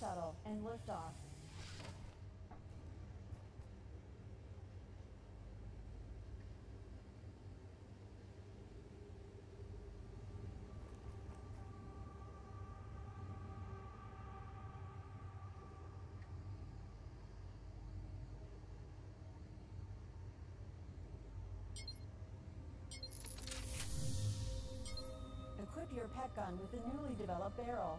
shuttle and lift off. Equip your pet gun with the newly developed barrel.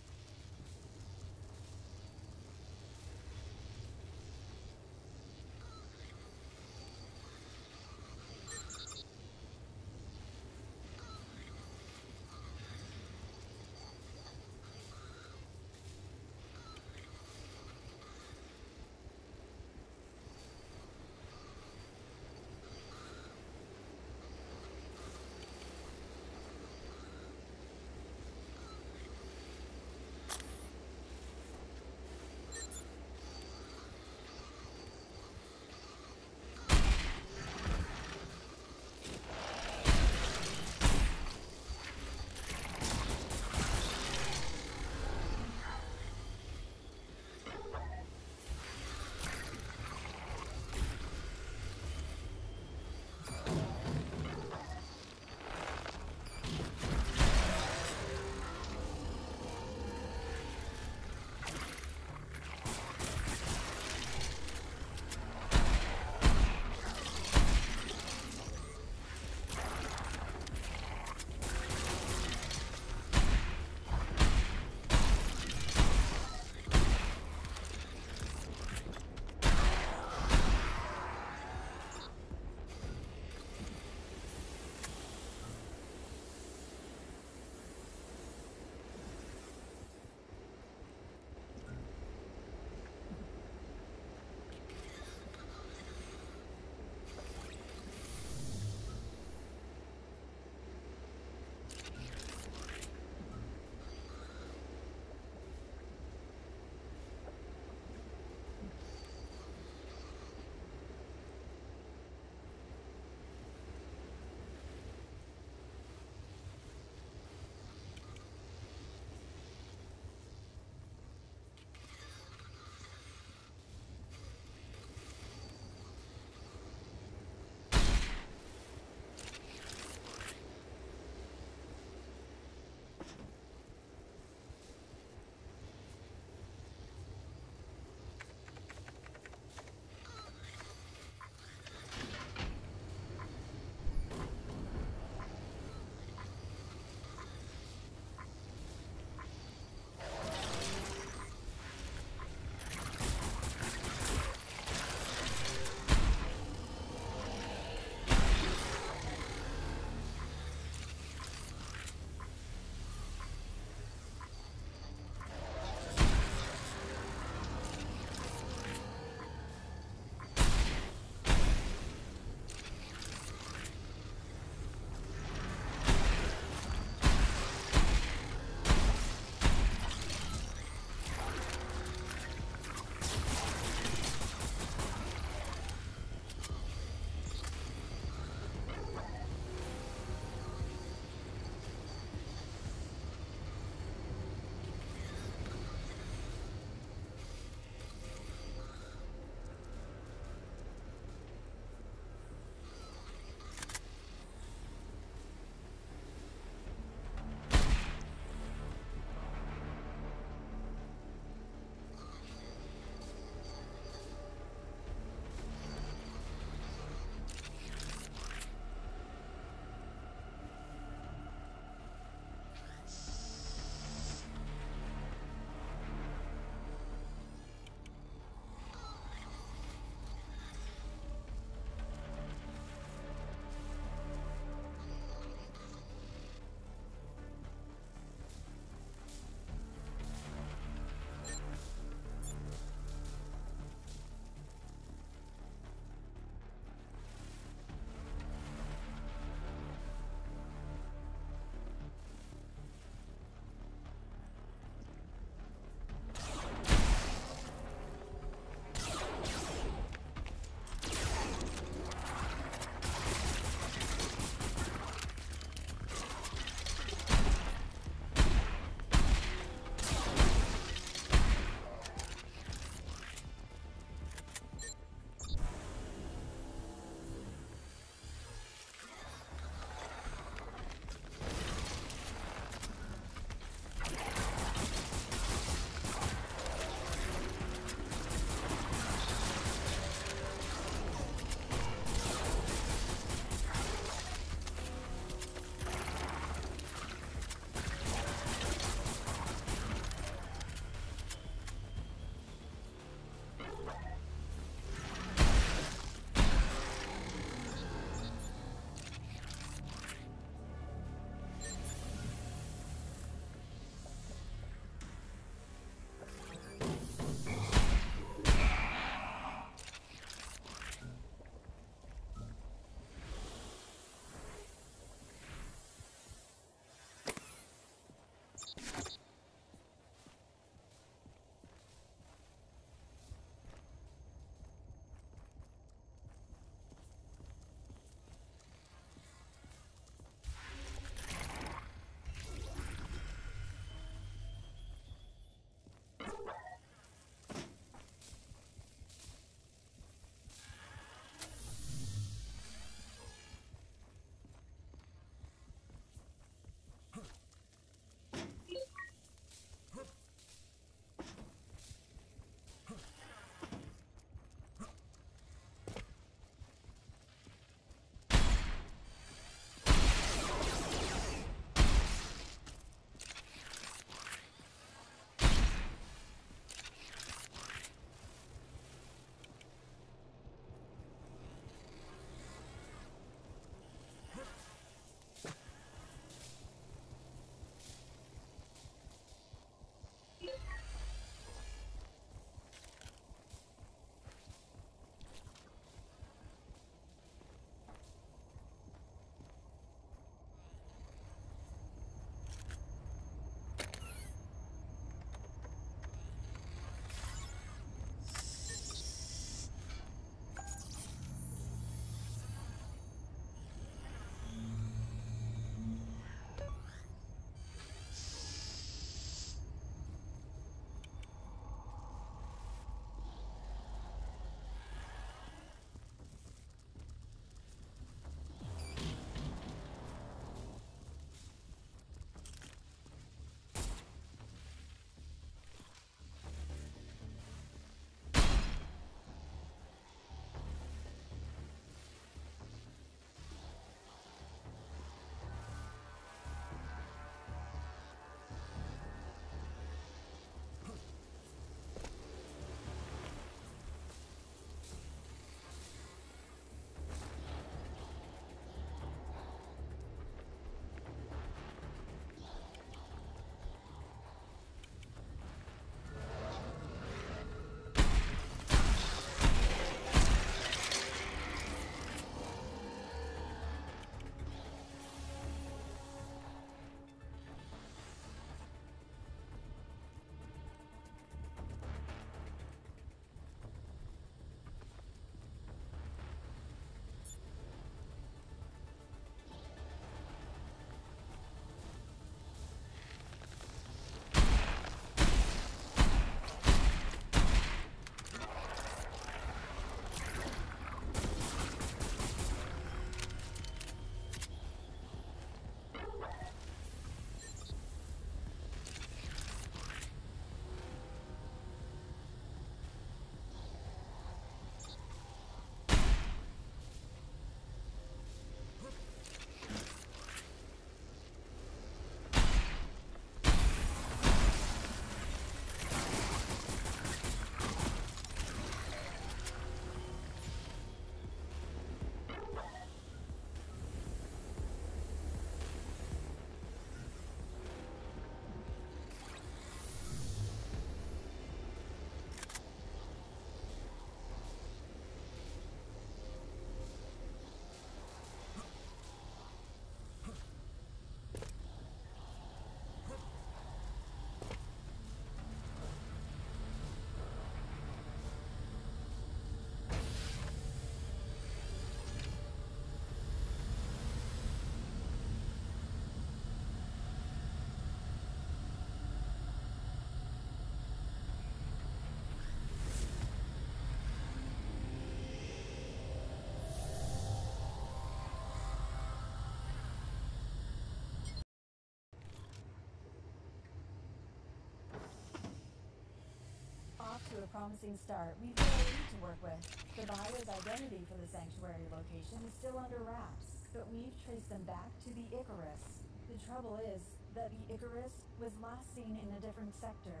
a promising start. We've got a lead to work with. The buyer's identity for the sanctuary location is still under wraps, but we've traced them back to the Icarus. The trouble is that the Icarus was last seen in a different sector.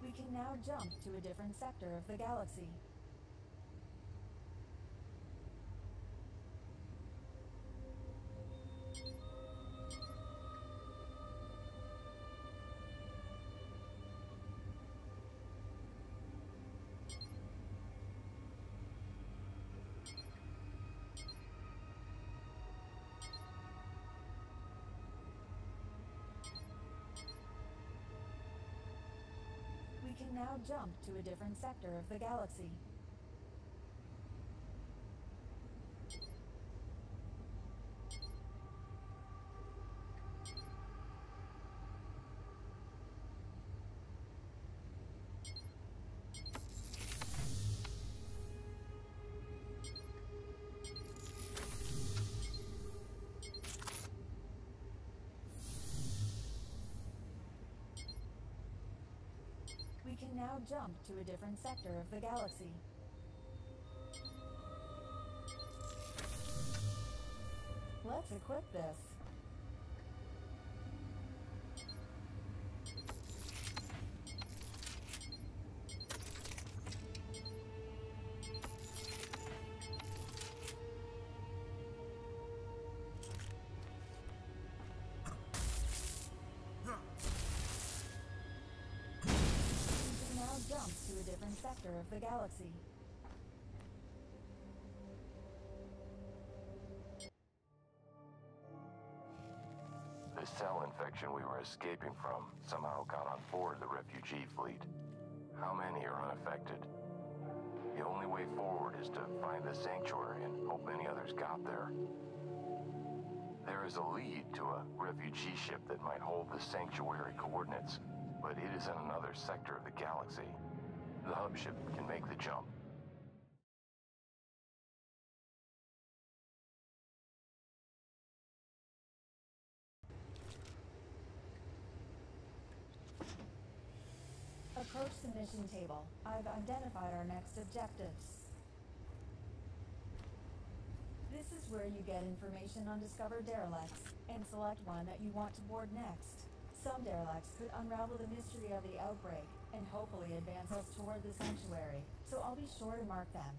We can now jump to a different sector of the galaxy. Now jump to a different sector of the galaxy. Jump to a different sector of the galaxy. Let's equip this. Sector of the galaxy. The cell infection we were escaping from somehow got on board the refugee fleet. How many are unaffected? The only way forward is to find the sanctuary and hope many others got there. There is a lead to a refugee ship that might hold the sanctuary coordinates, but it is in another sector of the galaxy. The hub ship can make the jump. Approach the mission table. I've identified our next objectives. This is where you get information on discovered derelicts and select one that you want to board next. Some derelicts could unravel the mystery of the outbreak and hopefully advance us toward the sanctuary, so I'll be sure to mark them.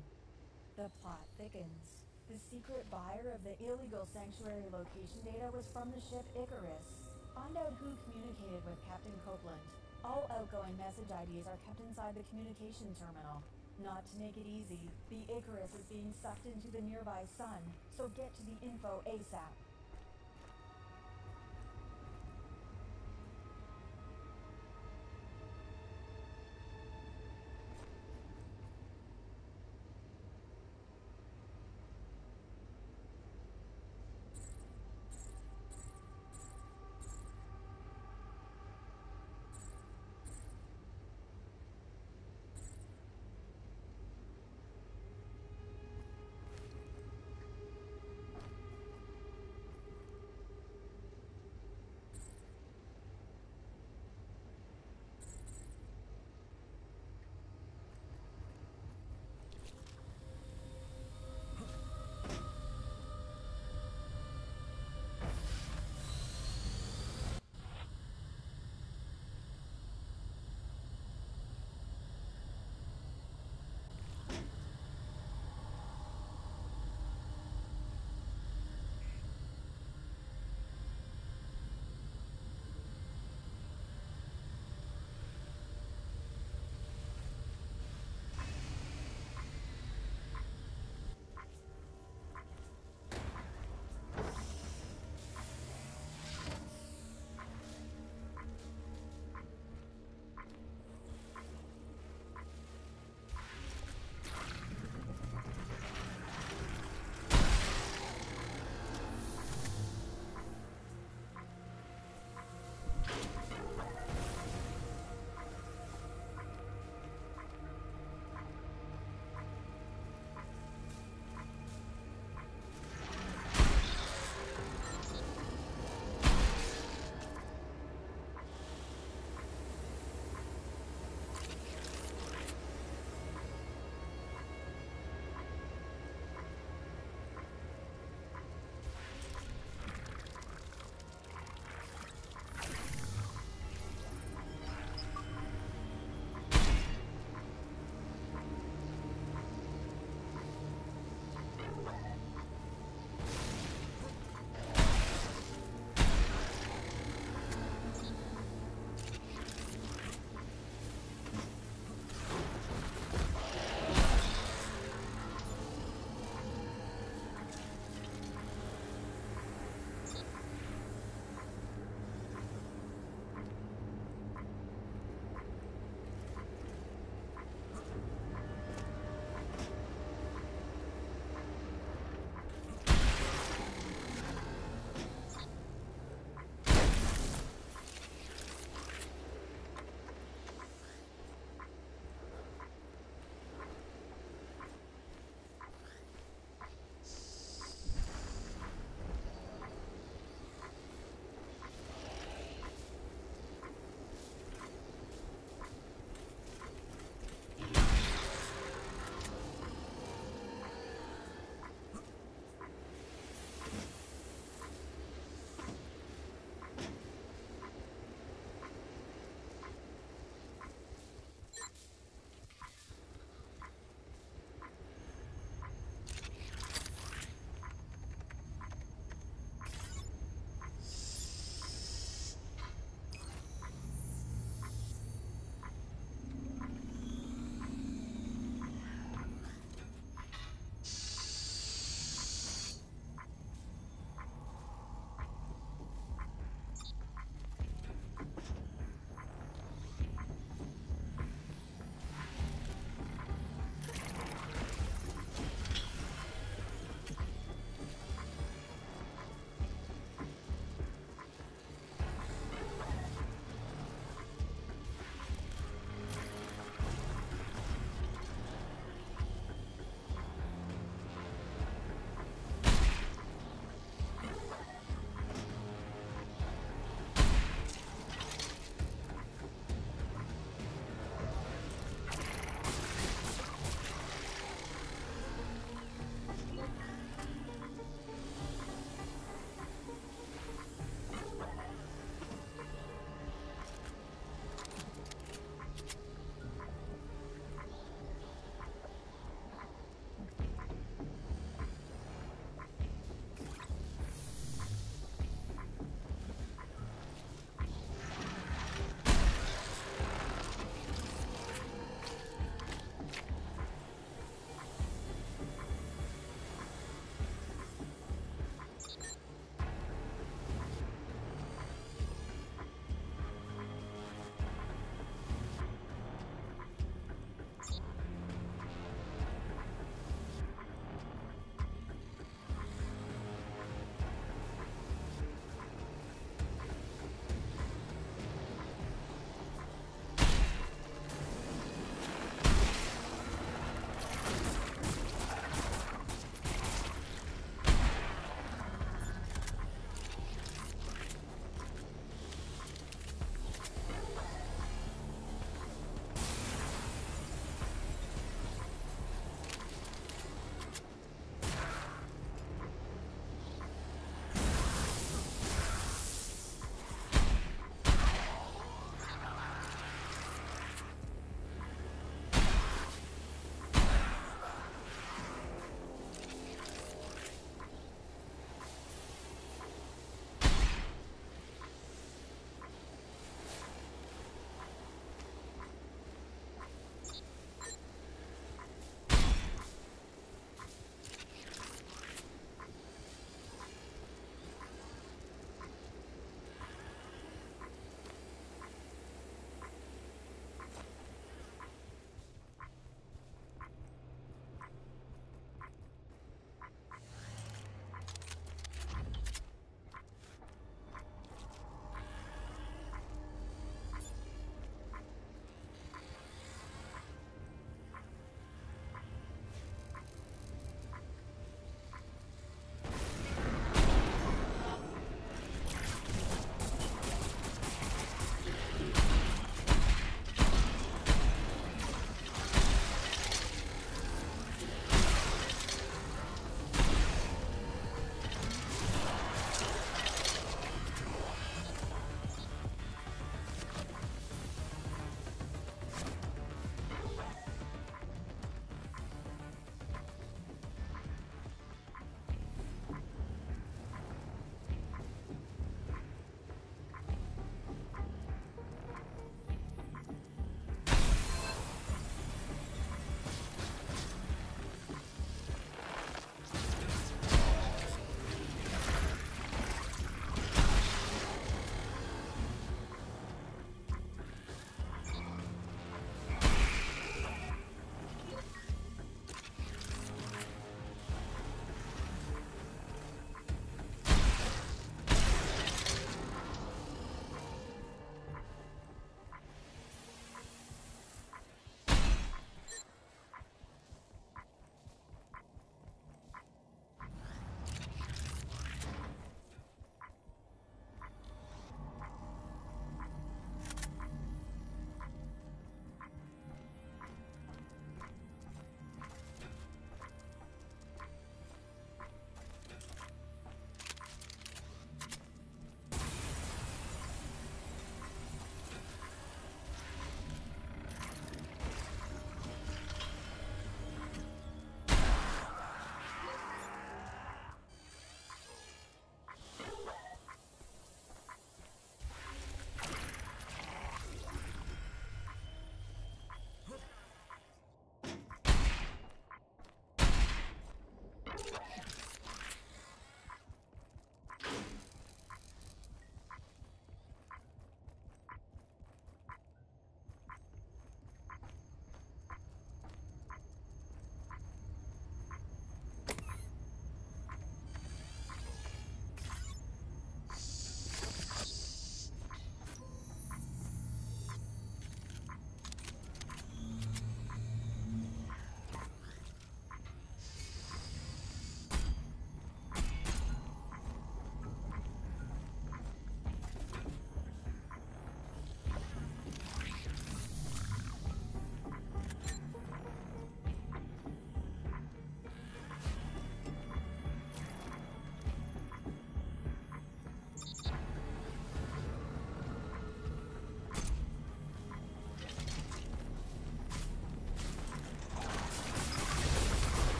The plot thickens. The secret buyer of the illegal sanctuary location data was from the ship Icarus. Find out who communicated with Captain Copeland. All outgoing message IDs are kept inside the communication terminal. Not to make it easy, the Icarus is being sucked into the nearby sun, so get to the info ASAP.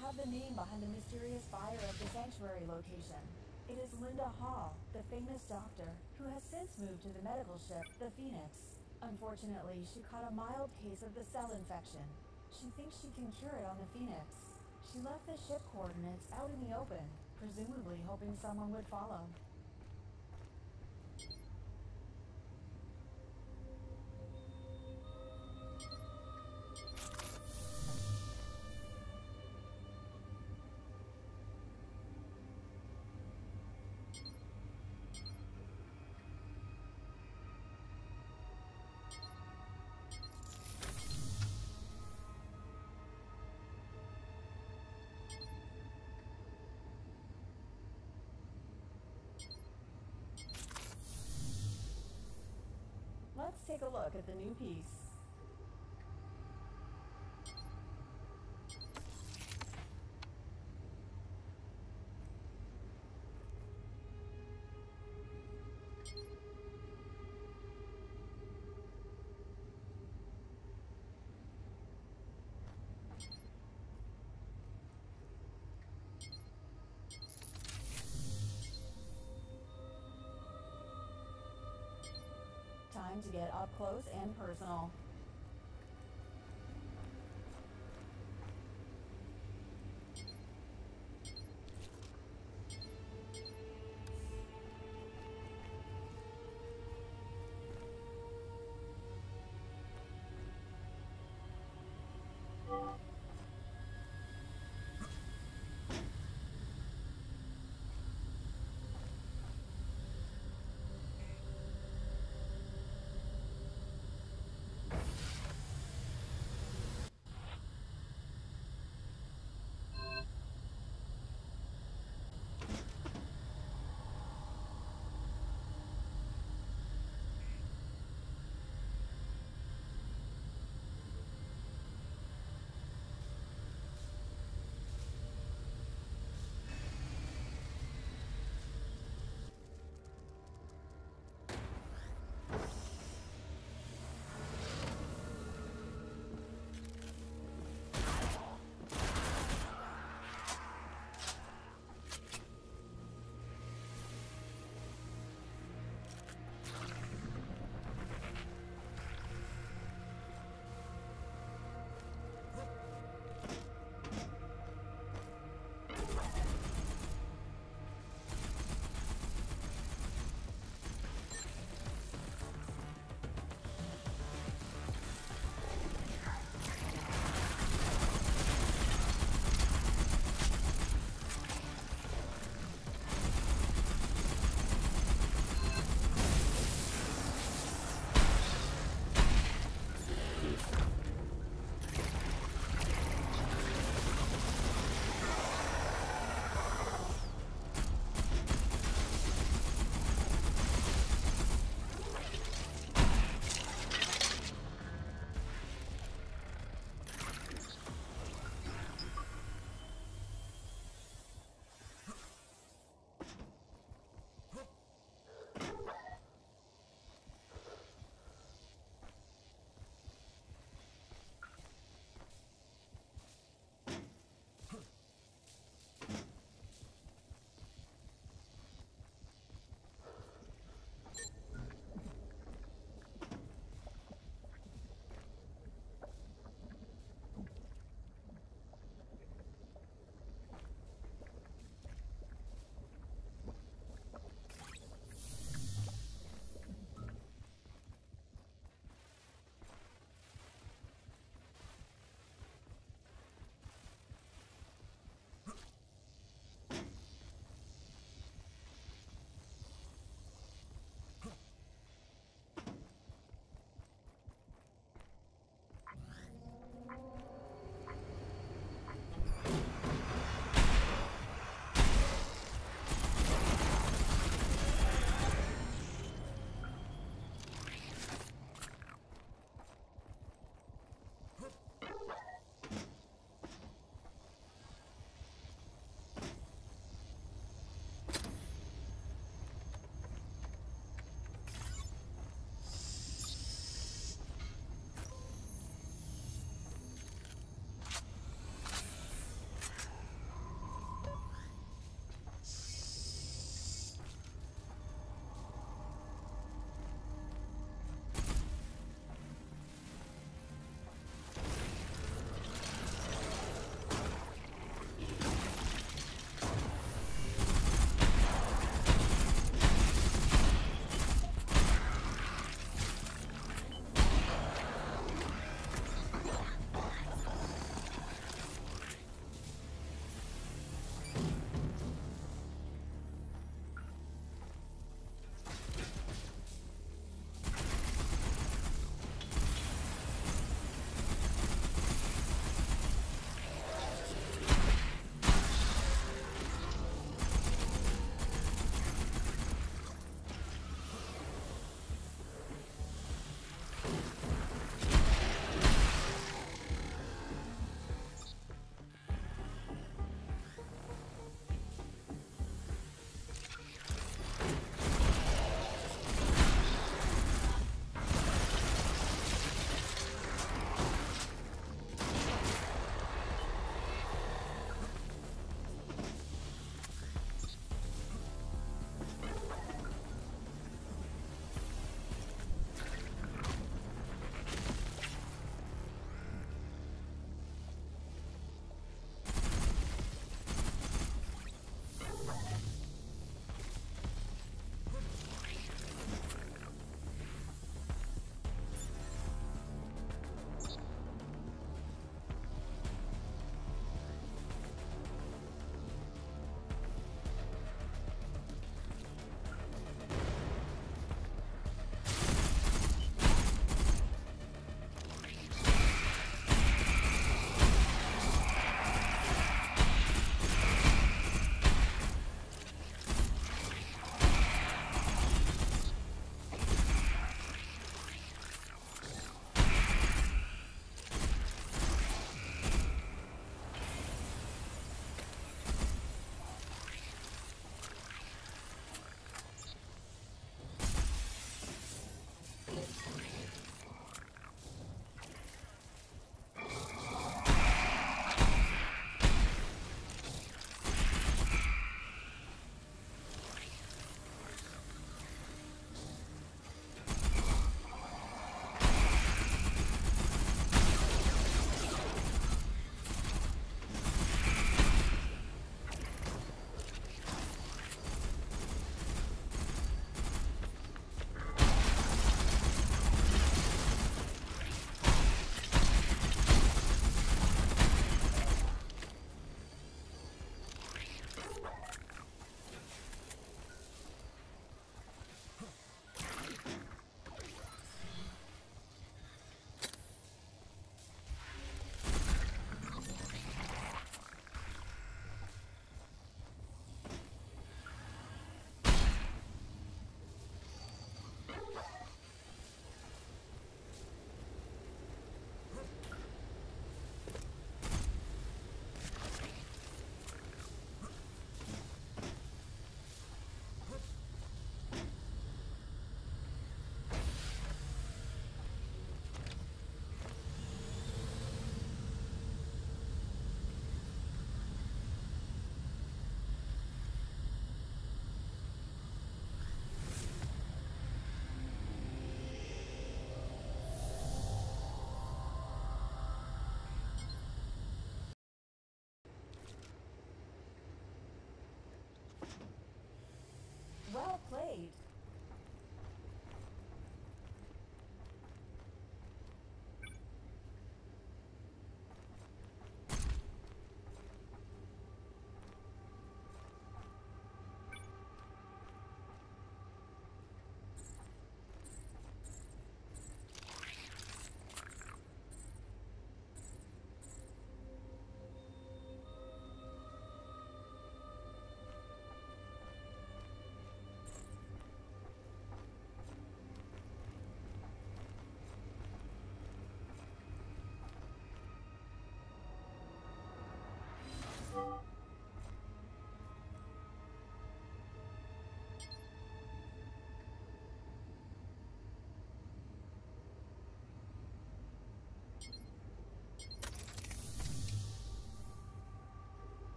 Have the name behind the mysterious fire of the sanctuary location. It is Linda Hall, the famous doctor, who has since moved to the medical ship, the Phoenix. Unfortunately, she caught a mild case of the cell infection. She thinks she can cure it on the Phoenix. She left the ship coordinates out in the open, presumably hoping someone would follow. Let's take a look at the new piece. Time to get up close and personal.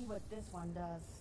See what this one does.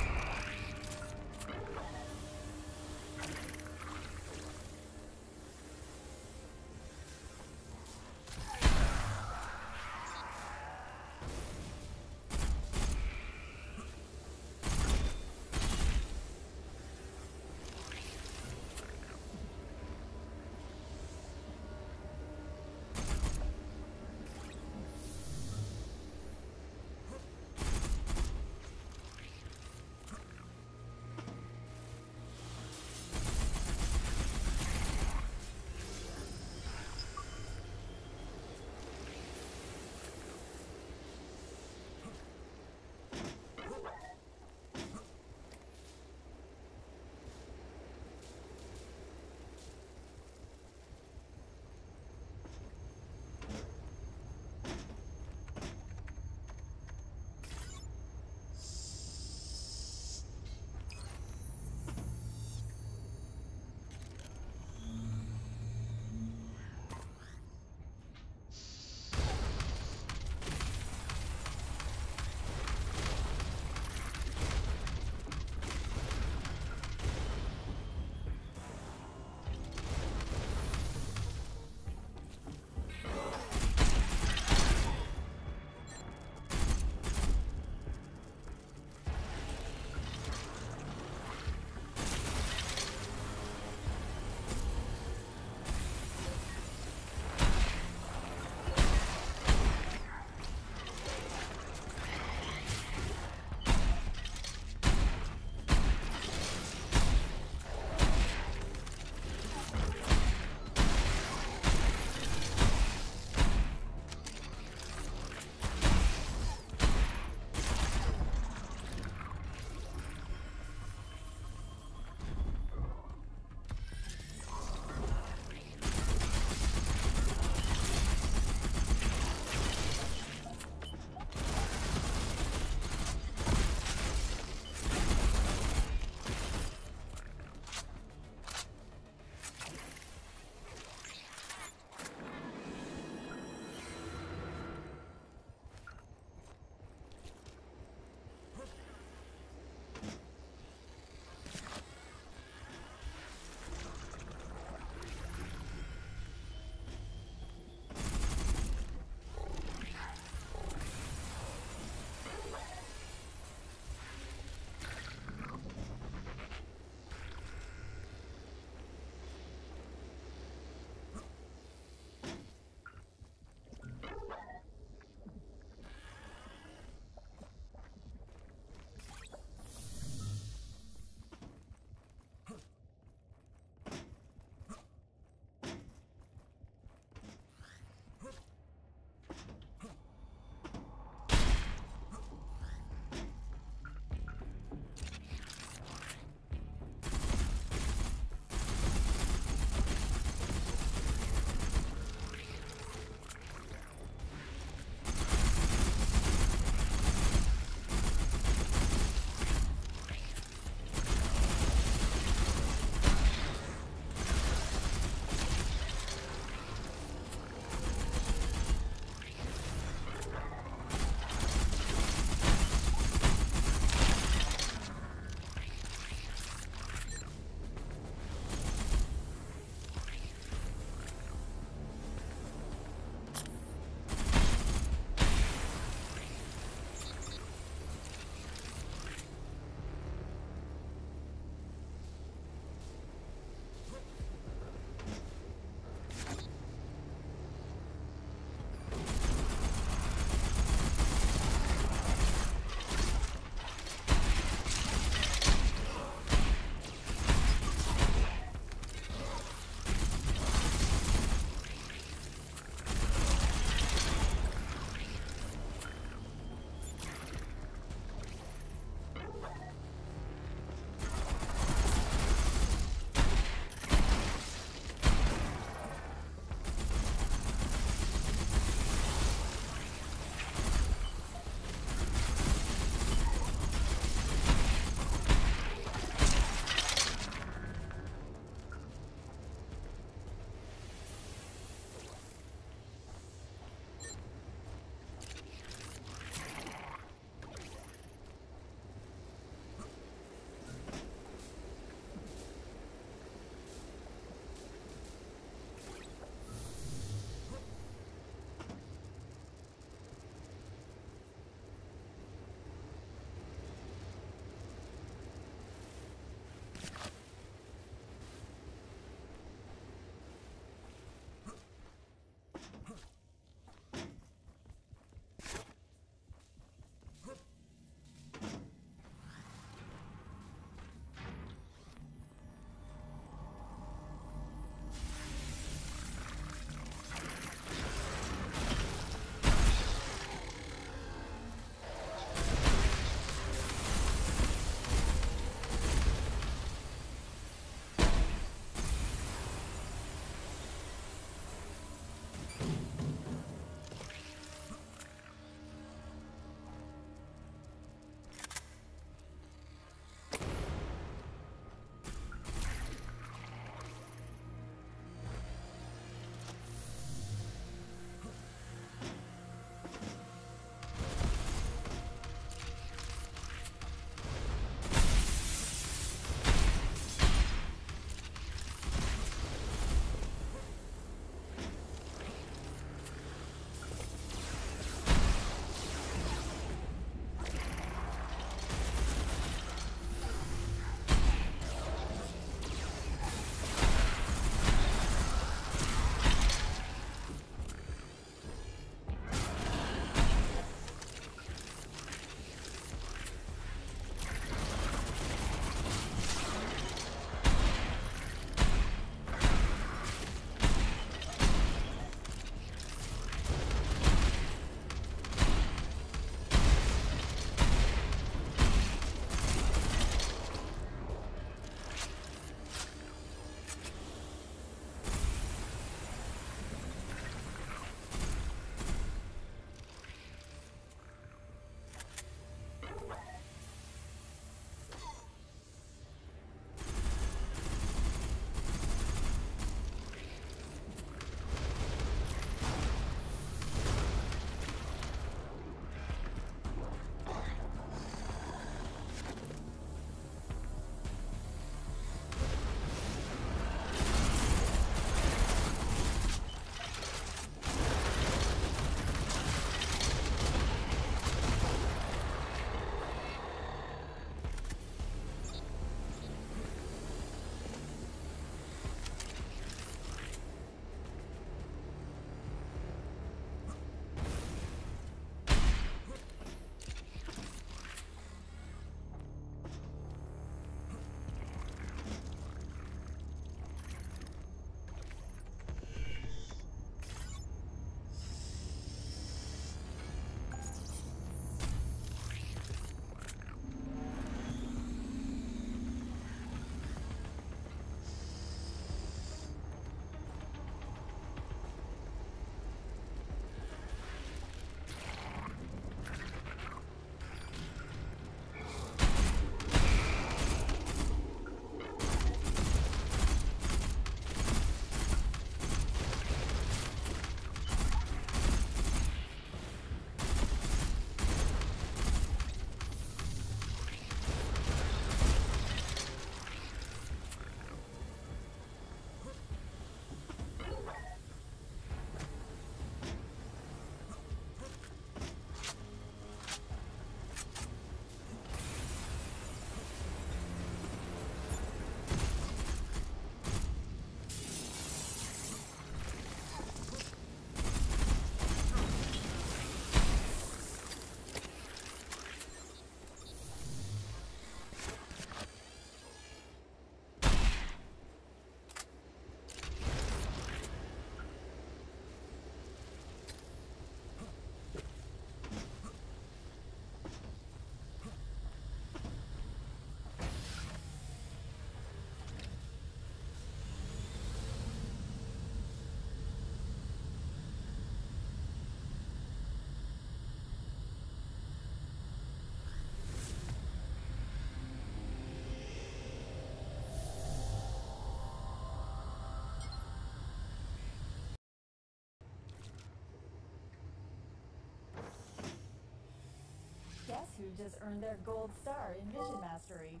Just earned their gold star in mission mastery.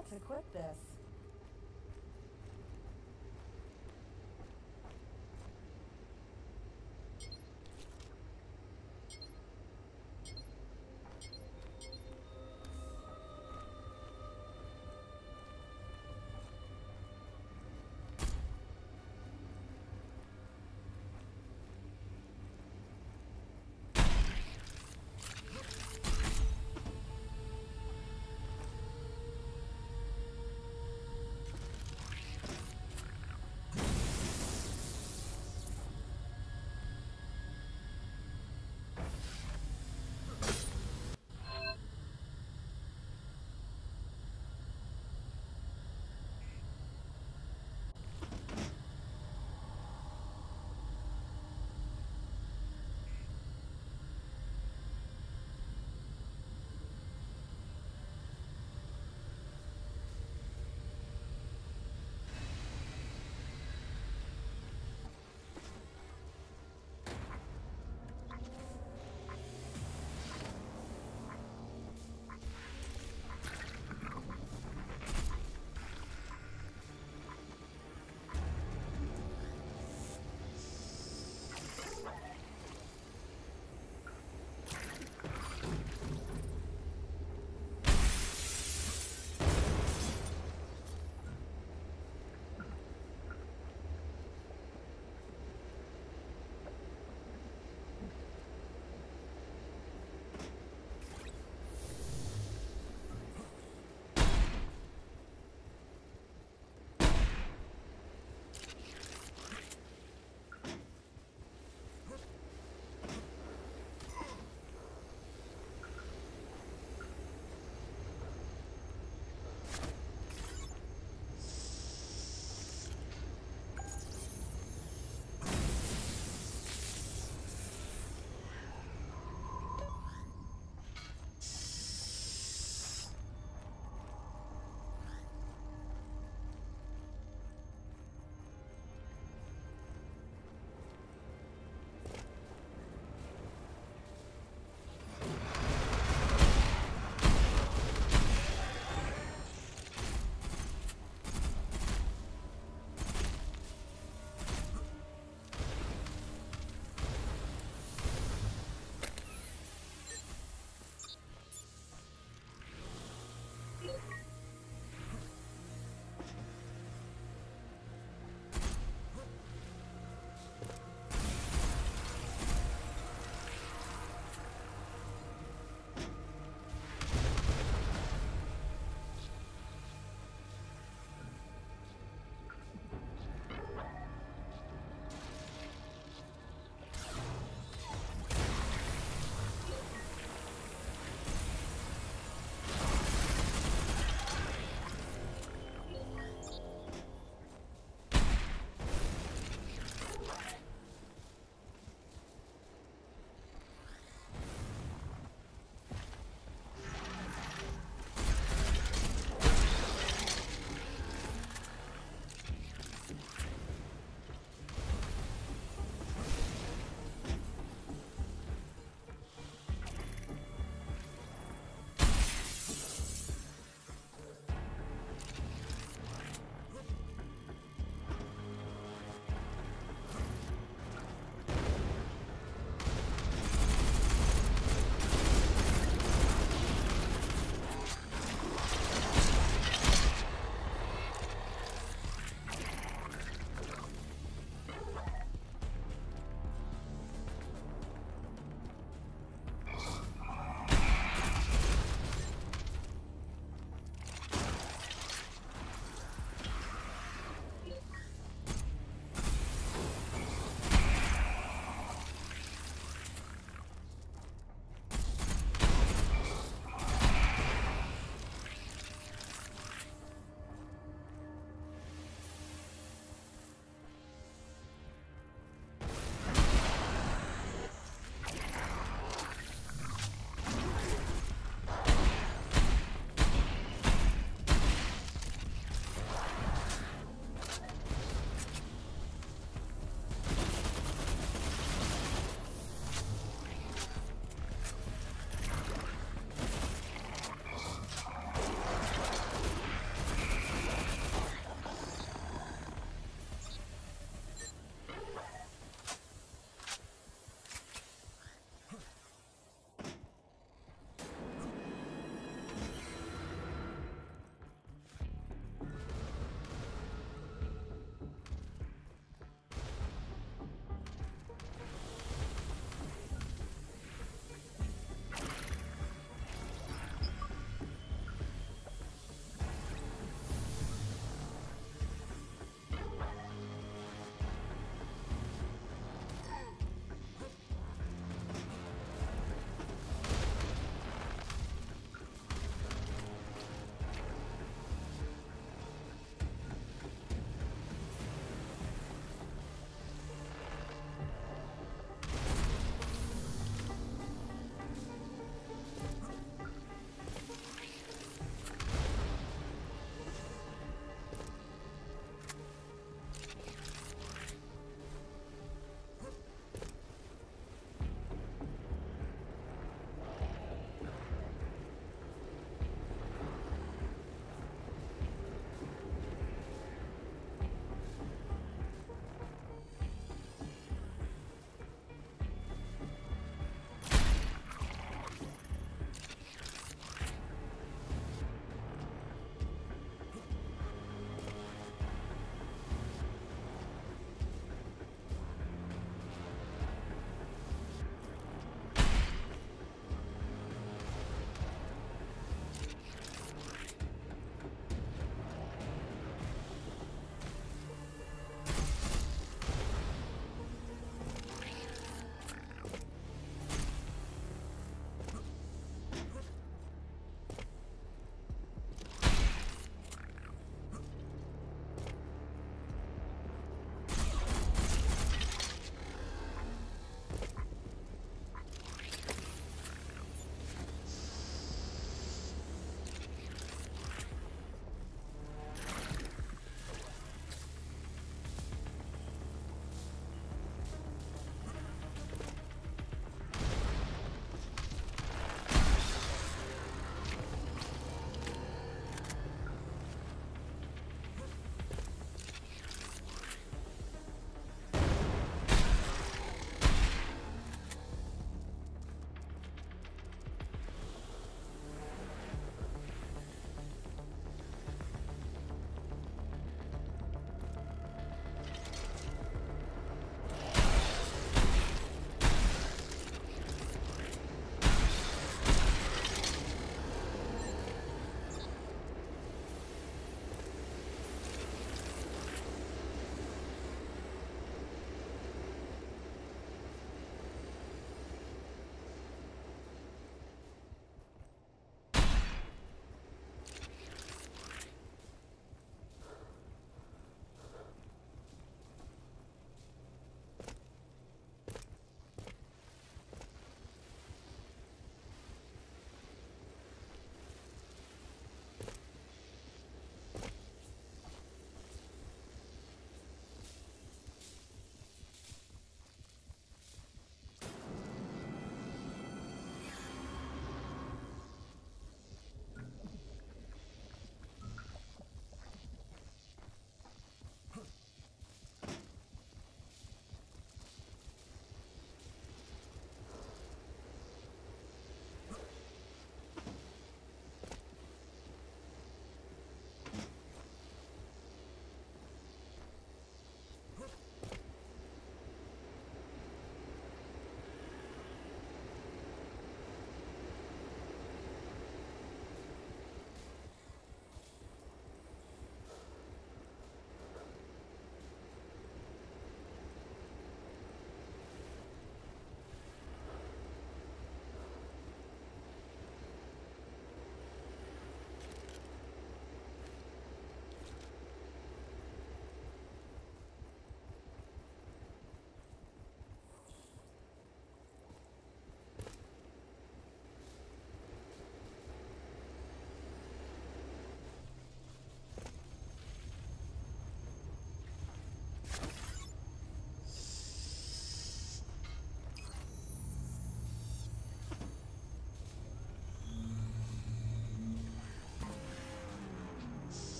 Let's equip this.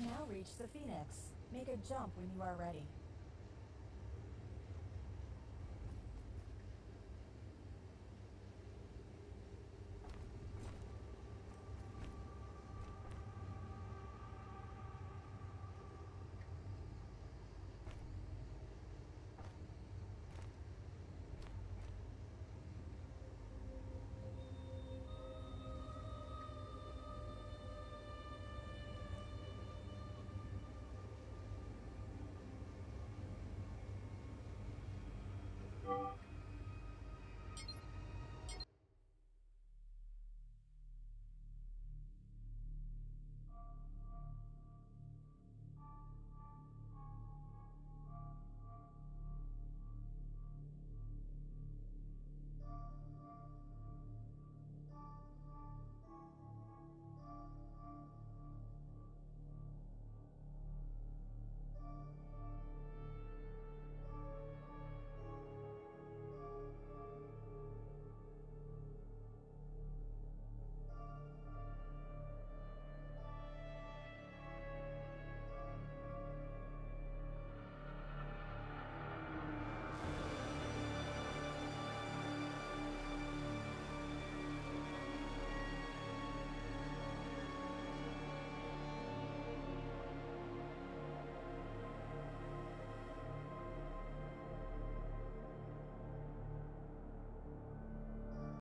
Now reach the Phoenix. Make a jump when you are ready.